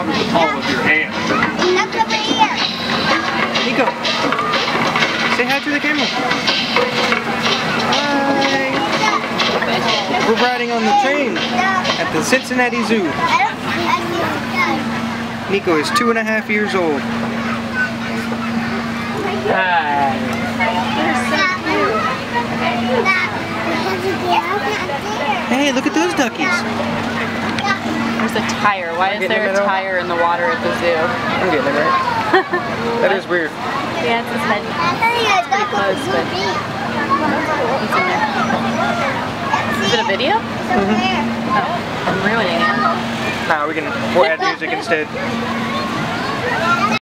out of the palm of your hand. Look over here. Neiko, say hi to the camera. Hi. We're riding on the train at the Cincinnati Zoo. I don't I see Neiko is two and a half years old. Hey, look at those duckies. There's tire. Why is there a middle. tire in the water at the zoo? I'm getting it right. That is weird. Yeah, it's his head. close, but- He's in there. Is it a video? Oh, I'm ruining it. Nah, we can we'll add music instead.